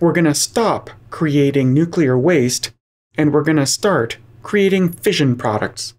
we're going to stop creating nuclear waste and we're going to start creating fission products.